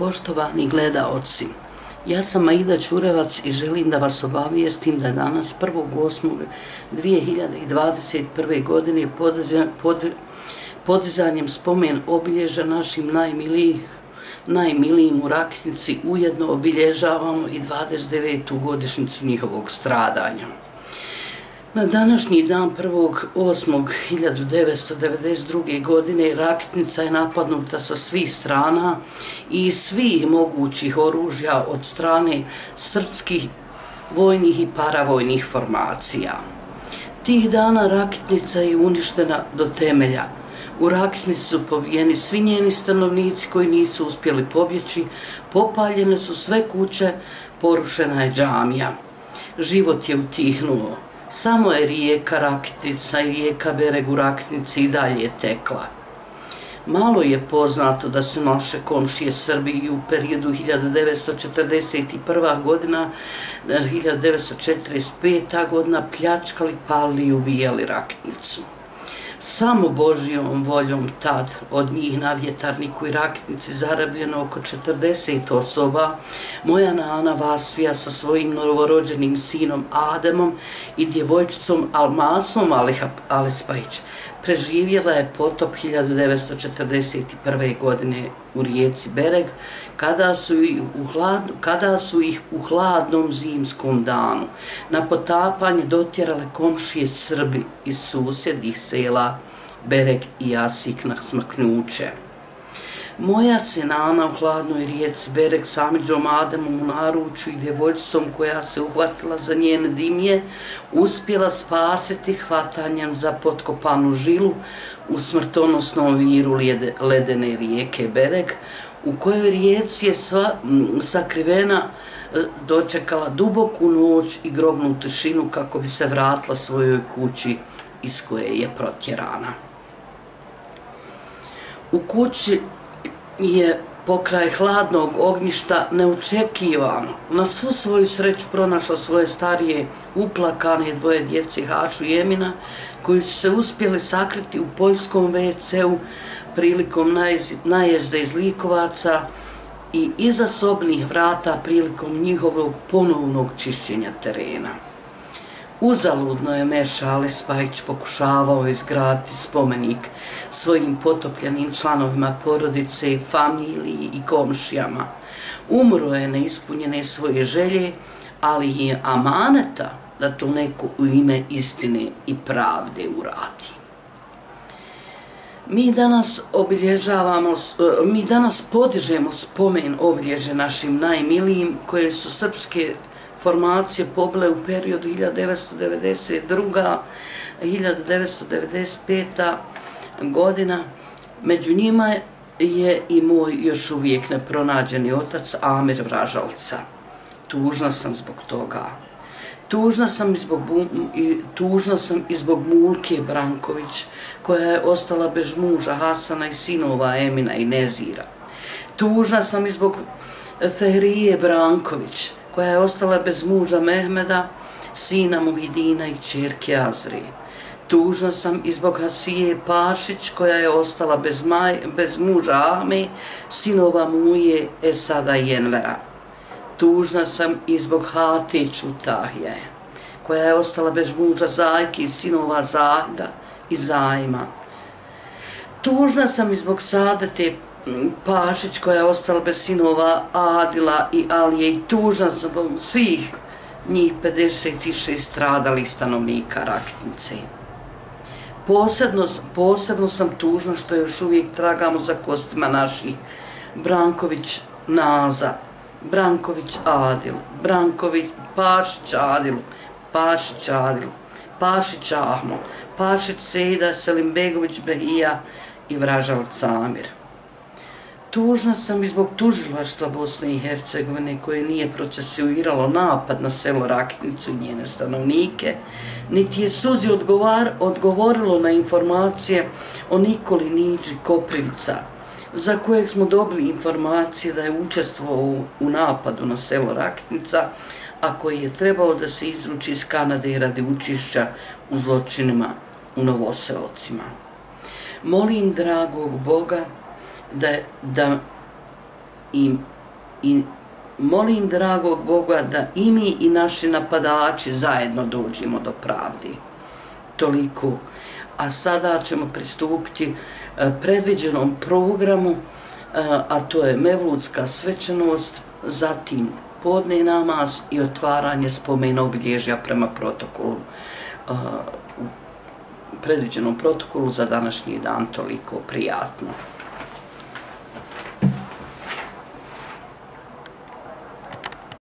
Poštovani gledaoci, ja sam Aida Ćurevac i želim da vas obavijestim da danas 1.8.2021. godine podizanjem spomen obilježa našim najmilijih najmilijim u Rakitnici ujedno obilježavamo i 29. godišnicu njihovog stradanja. Na današnji dan 1.8.1992. godine raketnica je napadnuta sa svih strana i svih mogućih oružja od strane srpskih vojnih i paravojnih formacija. Tih dana raketnica je uništena do temelja. U raketnici su pobijeni svi njeni stanovnici koji nisu uspjeli pobjeći, popaljene su sve kuće, porušena je džamija. Život je utihnuo samo je rijeka Rakitnica i rijeka Bereg u Rakitnici i dalje tekla. Malo je poznato da su naše komšije Srbiji u periodu 1941. godina, 1945. godina pljačkali, palili i ubijali Rakitnicu samo Božijom voljom tad od njih na vjetarniku i raketnici zarabljeno oko 40 osoba, moja nana Vasvija sa svojim novorođenim sinom Ademom i djevojčicom Almasom Alespajić preživjela je potop 1941. godine u rijeci Bereg, kada su, u hladno, kada su ih u hladnom zimskom danu na potapanje dotjerale komšije Srbi iz susjednih sela Bereg i Jasik na smaknuće. Moja se nana u hladnoj rijeci Berek s Amidžom Ademom u naruču i djevojčicom koja se uhvatila za njene dimje, uspjela spasiti hvatanjem za potkopanu žilu u smrtonosnom viru ledene rijeke Berek, u kojoj rijeci je sva, sakrivena e, dočekala duboku noć i grobnu tišinu kako bi se vratila svojoj kući iz koje je protjerana. U kući je pokraj hladnog ognjišta neočekivano na svu svoju sreću pronašla svoje starije uplakane dvoje djeci Haču i Emina koji su se uspjeli sakriti u poljskom WC-u prilikom najezde iz Likovaca i iza sobnih vrata prilikom njihovog ponovnog čišćenja terena. Uzaludno je Meša Alespajić pokušavao izgraditi spomenik svojim potopljenim članovima porodice, familiji i komšijama. Umro je neispunjene svoje želje, ali je amaneta da to neko u ime istine i pravde uradi. Mi danas obilježavamo, e, mi danas podižemo spomen obilježe našim najmilijim koje su srpske formacije pobile u periodu 1992-1995 godina. Među njima je i moj još uvijek nepronađeni otac Amir Vražalca. Tužna sam zbog toga. Tužna sam, i zbog, i, tužna sam i zbog Mulke Branković, koja je ostala bez muža Hasana i sinova Emina i Nezira. Tužna sam i zbog Fehrije Branković, koja je ostala bez muža Mehmeda, sina Muhidina i čerke Azri. Tužna sam i zbog Hasije Pašić, koja je ostala bez, maj, bez muža Ahme, sinova Muje Esada i Envera. Tužna sam i zbog Hate Čutahije, koja je ostala bez muža Zajke i sinova Zahda i Zajma. Tužna sam i zbog Sadete Mm, Pašić koja je ostala bez sinova Adila i Alije i tužna zbog svih njih 56 stradalih stanovnika Rakitnice. Posebno, posebno sam tužna što još uvijek tragamo za kostima naših Branković Naza, Branković Adil, Branković Pašić Adil, Pašić Adil, Pašić Ahmo, Pašić Sejda, Selimbegović Behija i Vražalac Samir. Tužna sam i zbog tužilaštva Bosne i Hercegovine koje nije procesuiralo napad na selo Rakitnicu i njene stanovnike, niti je Suzi odgovar, odgovorilo na informacije o Nikoli Niđi Koprivica, za kojeg smo dobili informacije da je učestvovao u, u napadu na selo Rakitnica, a koji je trebao da se izruči iz Kanade i radi učišća u zločinima u Novoseocima. Molim dragog Boga da, da im i molim dragog Boga da i mi i naši napadači zajedno dođemo do pravdi. Toliko. A sada ćemo pristupiti e, predviđenom programu, e, a to je Mevludska svečanost, zatim podne namaz i otvaranje spomena obilježja prema protokolu e, predviđenom protokolu za današnji dan toliko prijatno.